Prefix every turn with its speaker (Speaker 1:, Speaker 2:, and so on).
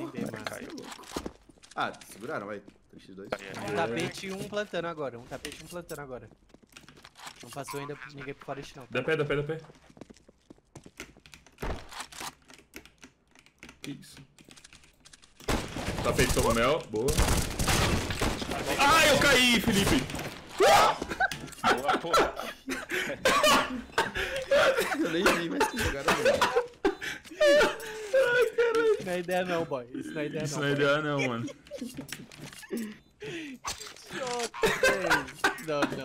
Speaker 1: Entender.
Speaker 2: Caiu.
Speaker 3: Ah, seguraram, vai. 3x2.
Speaker 1: Um tapete e um plantando agora. Um tapete e um plantando agora. Não passou ainda ninguém pro forest não.
Speaker 4: Dá pé, dá pé, dá pé. Que isso? Tapete sobre mel, boa. Ah, eu caí, Felipe!
Speaker 2: Boa, porra.
Speaker 3: Eu nem vi, mas que jogaram bem.
Speaker 1: Isso não é ideia não, boy. Isso não é ideia
Speaker 4: Isso
Speaker 1: não.
Speaker 4: não é ideia não, mano.
Speaker 1: Idiota, véi. Não, não.